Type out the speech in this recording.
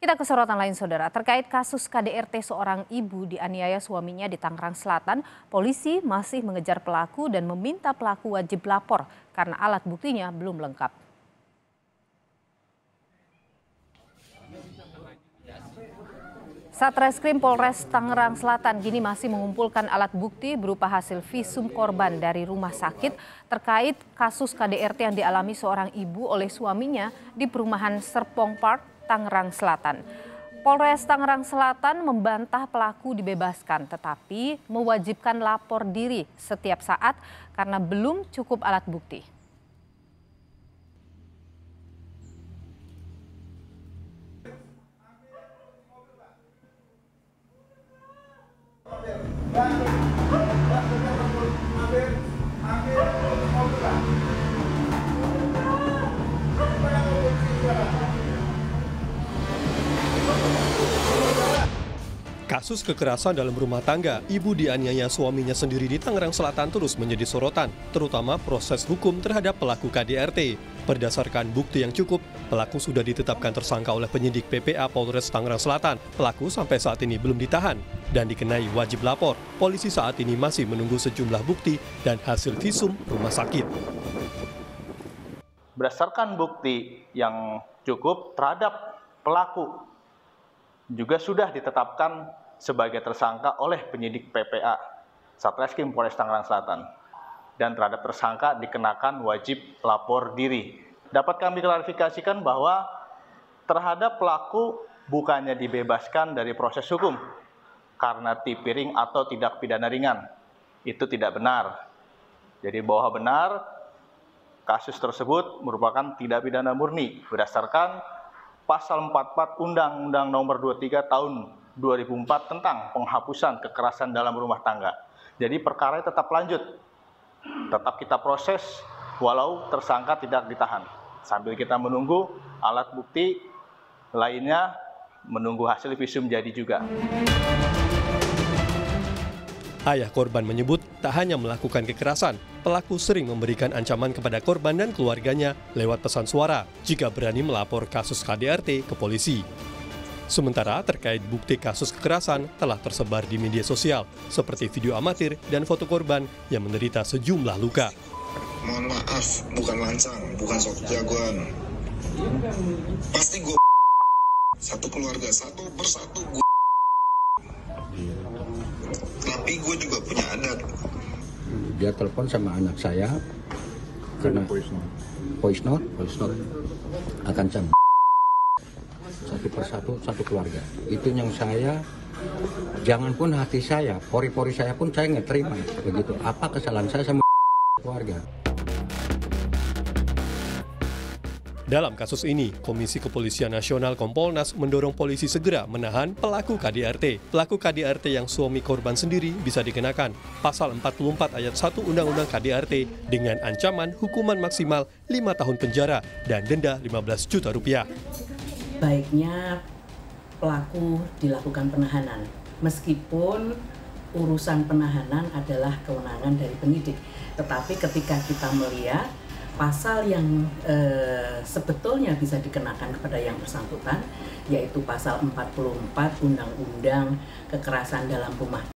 Kita ke sorotan lain saudara, terkait kasus KDRT seorang ibu dianiaya suaminya di Tangerang Selatan, polisi masih mengejar pelaku dan meminta pelaku wajib lapor karena alat buktinya belum lengkap. Satreskrim Polres Tangerang Selatan kini masih mengumpulkan alat bukti berupa hasil visum korban dari rumah sakit terkait kasus KDRT yang dialami seorang ibu oleh suaminya di perumahan Serpong Park, Tangerang Selatan. Polres Tangerang Selatan membantah pelaku dibebaskan tetapi mewajibkan lapor diri setiap saat karena belum cukup alat bukti. Kasus kekerasan dalam rumah tangga, ibu dianiaya suaminya sendiri di Tangerang Selatan terus menjadi sorotan, terutama proses hukum terhadap pelaku KDRT. Berdasarkan bukti yang cukup, pelaku sudah ditetapkan tersangka oleh penyidik PPA Polres Tangerang Selatan. Pelaku sampai saat ini belum ditahan dan dikenai wajib lapor. Polisi saat ini masih menunggu sejumlah bukti dan hasil visum rumah sakit. Berdasarkan bukti yang cukup terhadap pelaku juga sudah ditetapkan sebagai tersangka oleh penyidik PPA Satreskrim Polres Tangerang Selatan dan terhadap tersangka dikenakan wajib lapor diri. Dapat kami klarifikasikan bahwa terhadap pelaku bukannya dibebaskan dari proses hukum karena tipiring atau tidak pidana ringan. Itu tidak benar. Jadi bahwa benar kasus tersebut merupakan tidak pidana murni berdasarkan pasal 44 Undang-Undang Nomor 23 Tahun 2004 tentang penghapusan kekerasan dalam rumah tangga. Jadi perkara tetap lanjut, tetap kita proses walau tersangka tidak ditahan. Sambil kita menunggu alat bukti lainnya, menunggu hasil visum jadi juga. Ayah korban menyebut tak hanya melakukan kekerasan, pelaku sering memberikan ancaman kepada korban dan keluarganya lewat pesan suara jika berani melapor kasus KDRT ke polisi. Sementara terkait bukti kasus kekerasan telah tersebar di media sosial, seperti video amatir dan foto korban yang menderita sejumlah luka. Mohon maaf, bukan lancang, bukan sok jagoan. Pasti gue satu keluarga, satu persatu gue. Tapi gue juga punya adat. Dia telepon sama anak saya karena voice note, voice note akan cabut satu persatu satu keluarga. Itu yang saya jangan pun hati saya, pori-pori saya pun saya nggak terima begitu. Apa kesalahan saya sama keluarga? Dalam kasus ini, Komisi Kepolisian Nasional Kompolnas mendorong polisi segera menahan pelaku KDRT. Pelaku KDRT yang suami korban sendiri bisa dikenakan pasal 44 ayat 1 Undang-Undang KDRT dengan ancaman hukuman maksimal 5 tahun penjara dan denda 15 juta rupiah baiknya pelaku dilakukan penahanan. Meskipun urusan penahanan adalah kewenangan dari penyidik. Tetapi ketika kita melihat pasal yang eh, sebetulnya bisa dikenakan kepada yang bersangkutan yaitu pasal 44 Undang-Undang Kekerasan dalam Rumah